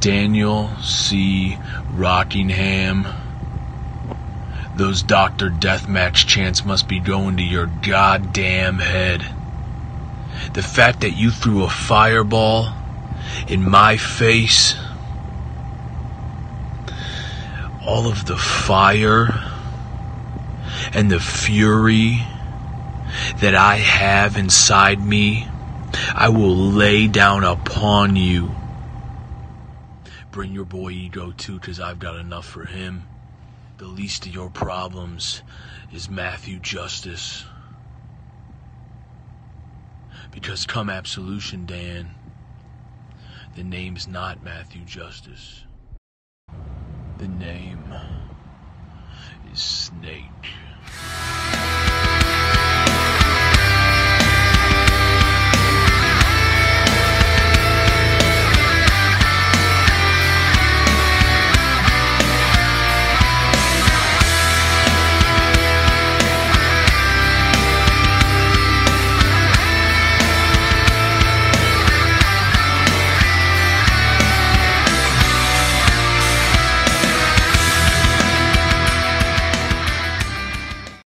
Daniel C. Rockingham. Those Dr. Deathmatch chants must be going to your goddamn head. The fact that you threw a fireball in my face, all of the fire and the fury that I have inside me, I will lay down upon you. Bring your boy ego too, cause I've got enough for him. The least of your problems is Matthew Justice. Because come absolution, Dan, the name's not Matthew Justice. The name is